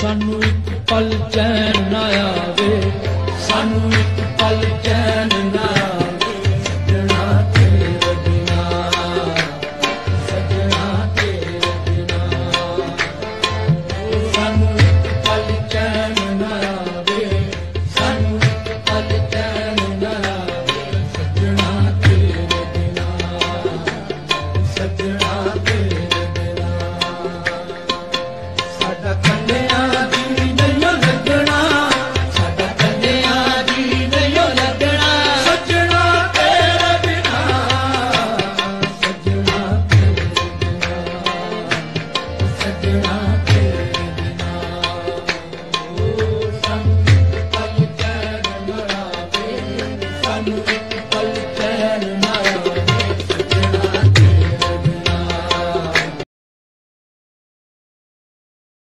ਸਾਨੂੰ ਇੱਕ ਪਲ ਚੈਨ ਨਾ ਆਵੇ ਸਾਨੂੰ ਇੱਕ ਪਲ ਚੈਨ Krishna.